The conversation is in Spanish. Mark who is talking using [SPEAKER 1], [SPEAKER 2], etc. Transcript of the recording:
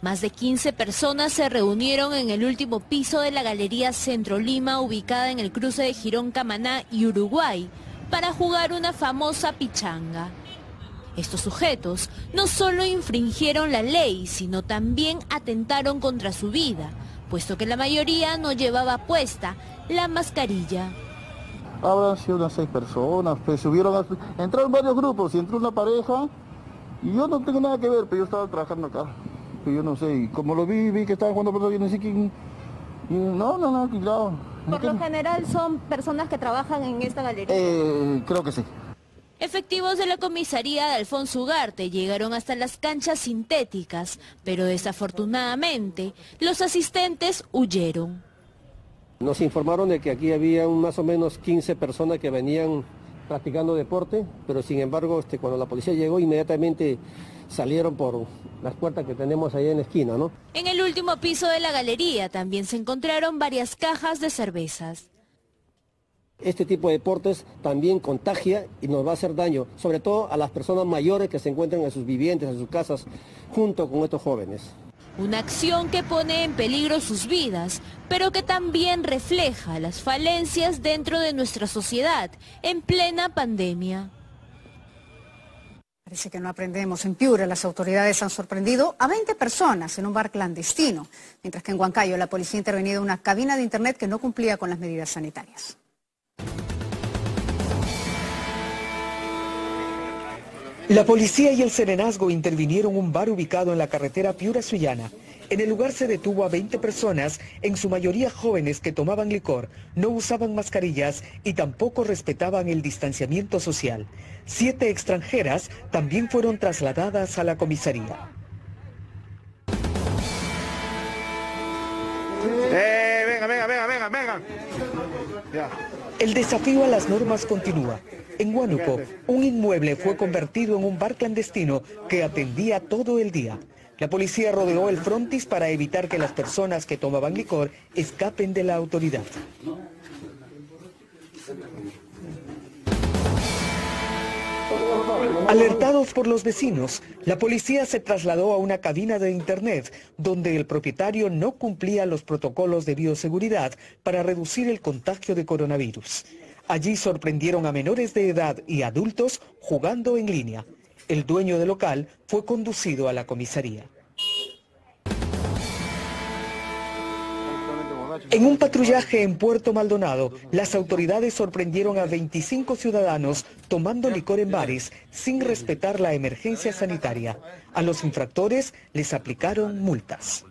[SPEAKER 1] Más de 15 personas se reunieron en el último piso de la Galería Centro Lima, ubicada en el cruce de Girón Camaná y Uruguay, para jugar una famosa pichanga. Estos sujetos no solo infringieron la ley, sino también atentaron contra su vida, puesto que la mayoría no llevaba puesta la mascarilla.
[SPEAKER 2] Habrán sido unas seis personas, pues subieron, entraron varios grupos y entró una pareja y yo no tengo nada que ver, pero yo estaba trabajando acá yo no sé, y como lo vi, vi que estaban jugando pero yo no sé quién... No, no, no, claro.
[SPEAKER 3] Por lo general son personas que trabajan en esta galería.
[SPEAKER 2] Eh, creo que sí.
[SPEAKER 1] Efectivos de la comisaría de Alfonso Ugarte llegaron hasta las canchas sintéticas, pero desafortunadamente los asistentes huyeron.
[SPEAKER 4] Nos informaron de que aquí había más o menos 15 personas que venían practicando deporte, pero sin embargo este, cuando la policía llegó inmediatamente salieron por las puertas que tenemos ahí en la esquina, ¿no?
[SPEAKER 1] En el último piso de la galería también se encontraron varias cajas de cervezas.
[SPEAKER 4] Este tipo de deportes también contagia y nos va a hacer daño, sobre todo a las personas mayores que se encuentran en sus viviendas, en sus casas, junto con estos jóvenes.
[SPEAKER 1] Una acción que pone en peligro sus vidas, pero que también refleja las falencias dentro de nuestra sociedad en plena pandemia.
[SPEAKER 5] Parece que no aprendemos. En Piura las autoridades han sorprendido a 20 personas en un bar clandestino, mientras que en Huancayo la policía ha intervenido en una cabina de internet que no cumplía con las medidas sanitarias.
[SPEAKER 6] La policía y el serenazgo intervinieron un bar ubicado en la carretera Piura-Suyana en el lugar se detuvo a 20 personas, en su mayoría jóvenes que tomaban licor, no usaban mascarillas y tampoco respetaban el distanciamiento social. Siete extranjeras también fueron trasladadas a la comisaría.
[SPEAKER 7] Eh, venga, venga, venga, venga, venga.
[SPEAKER 6] El desafío a las normas continúa. En Huánuco, un inmueble fue convertido en un bar clandestino que atendía todo el día. La policía rodeó el frontis para evitar que las personas que tomaban licor escapen de la autoridad. Alertados por los vecinos, la policía se trasladó a una cabina de internet donde el propietario no cumplía los protocolos de bioseguridad para reducir el contagio de coronavirus. Allí sorprendieron a menores de edad y adultos jugando en línea. El dueño del local fue conducido a la comisaría. En un patrullaje en Puerto Maldonado, las autoridades sorprendieron a 25 ciudadanos tomando licor en bares sin respetar la emergencia sanitaria. A los infractores les aplicaron multas.